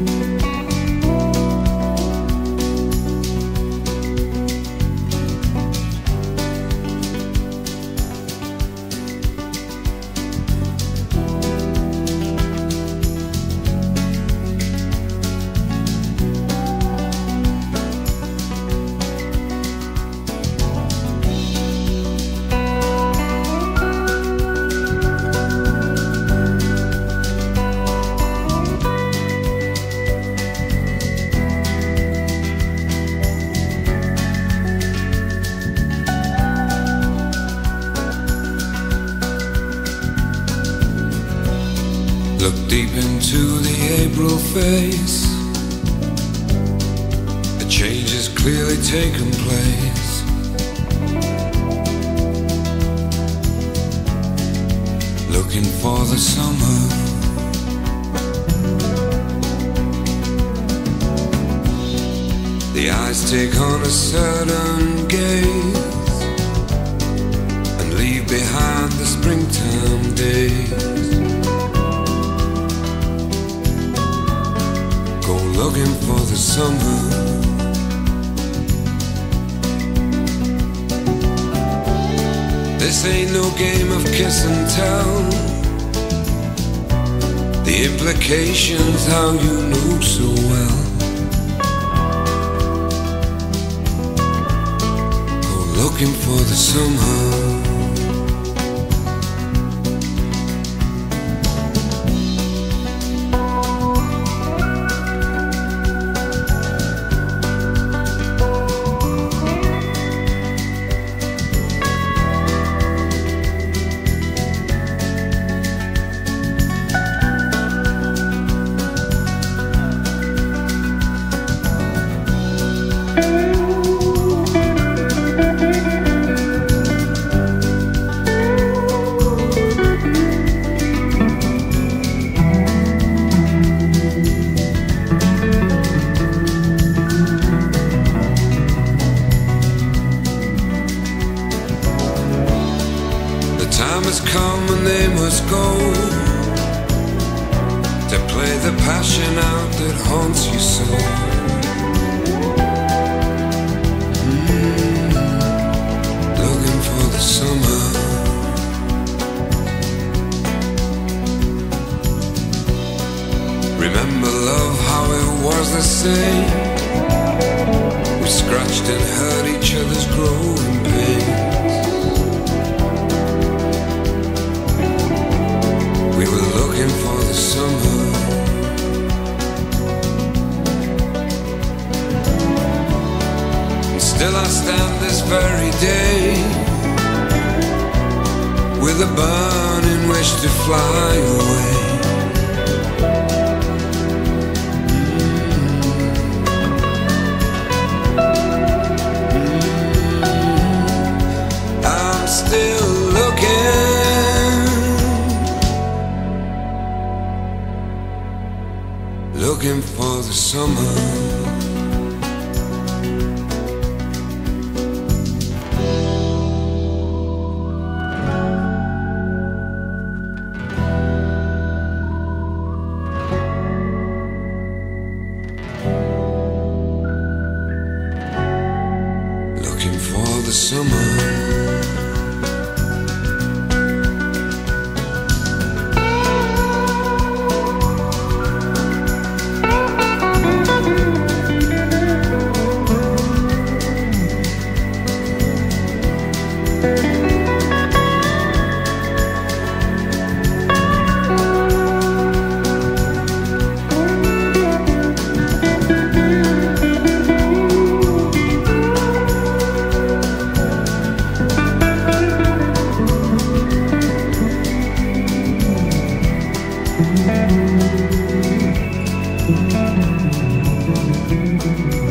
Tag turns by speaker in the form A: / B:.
A: Bye. Deep into the April face. A change has clearly taken place. Looking for the summer. The eyes take on a certain gaze Go looking for the summer. This ain't no game of kiss and tell. The implications, how you knew so well. Go looking for the summer. Time has come and they must go to play the passion out that haunts you so. Mm, looking for the summer. Remember love, how it was the same. We scratched and hurt each other's growing this very day with a burning wish to fly away. Mm. I'm still looking. looking for the summer. Looking for the summer. Thank Thank you.